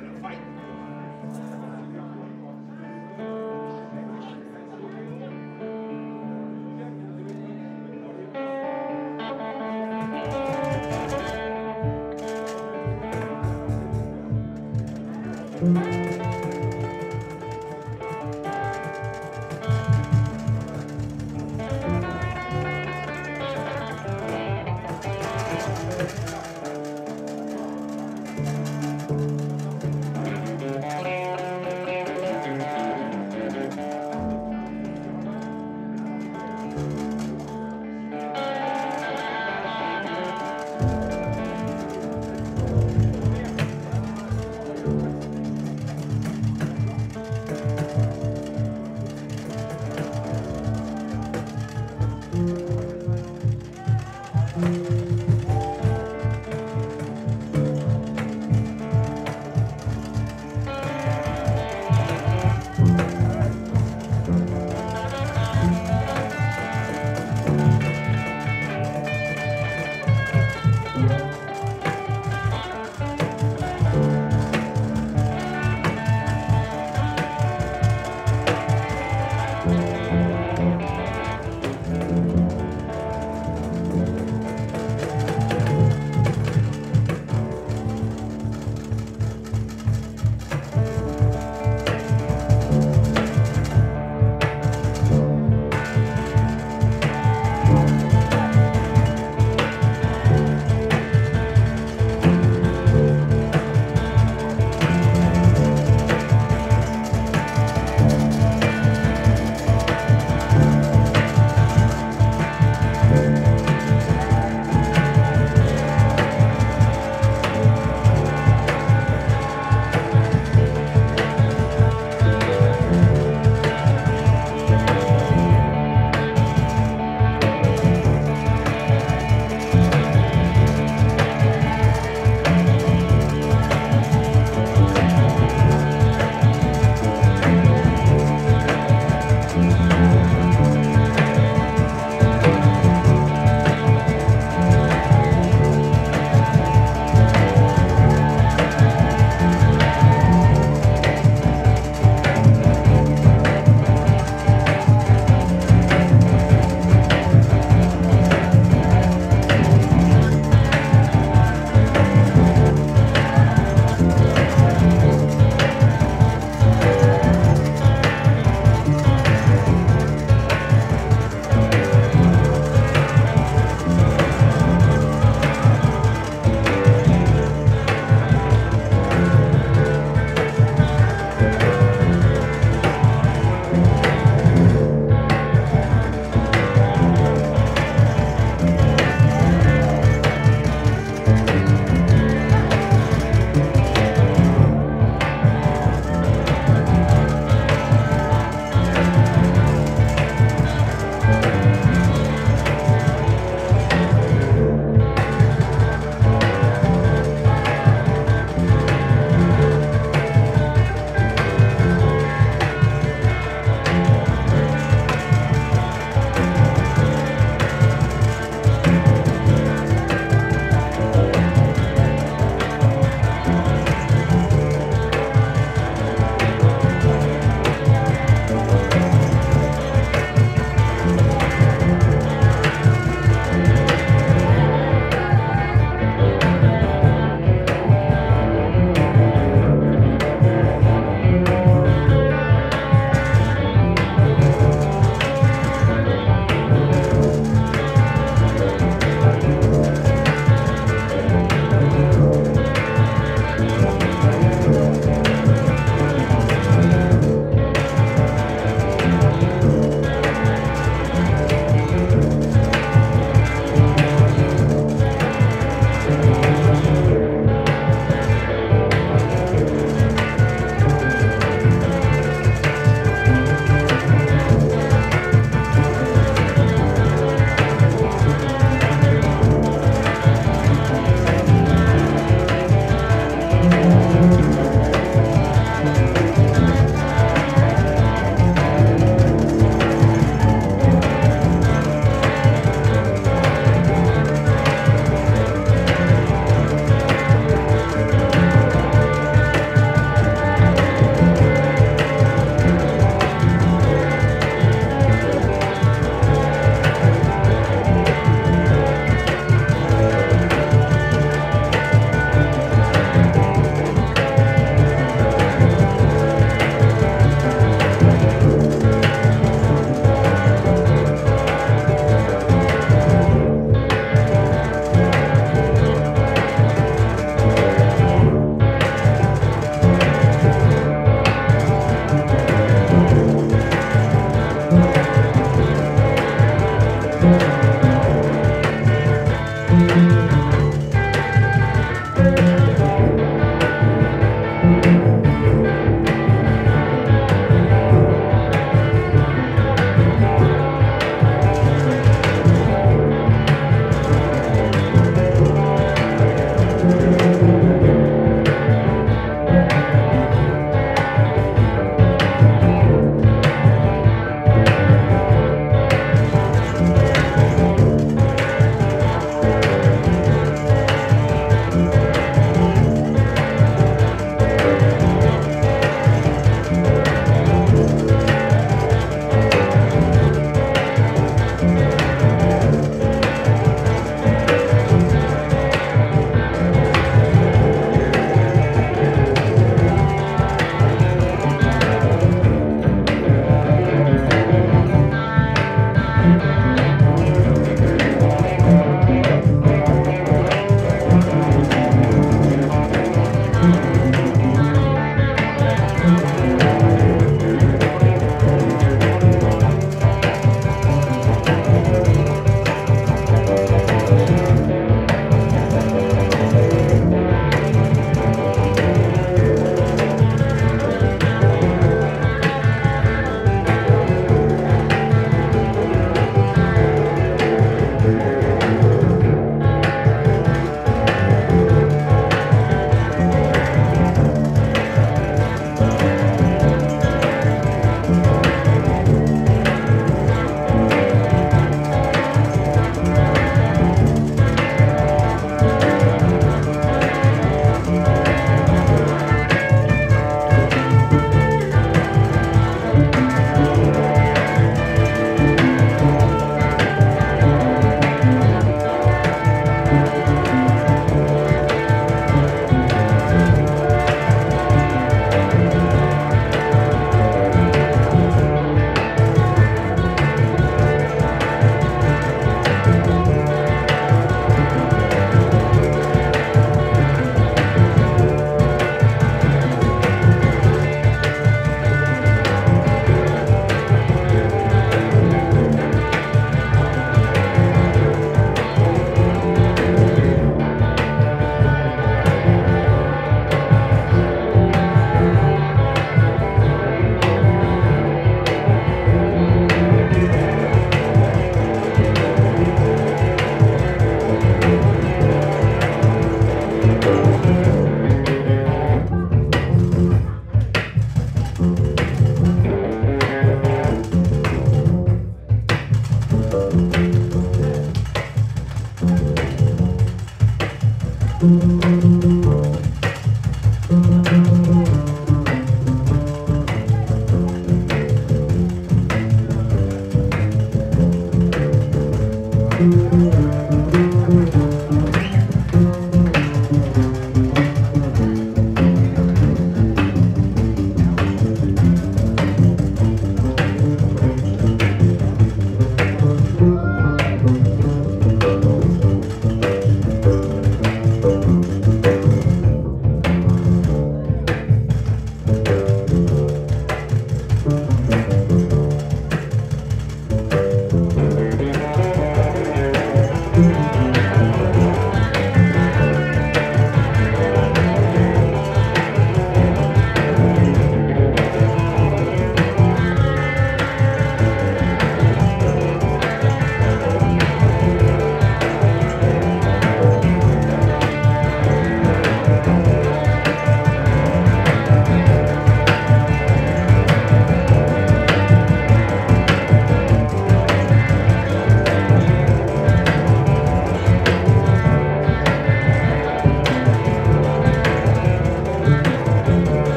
gonna fight.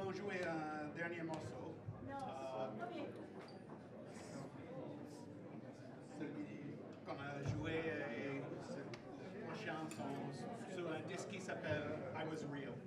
Allons jouer un dernier morceau. Euh, celui qu'on a joué et ces prochains sont sur un disque qui s'appelle I Was Real.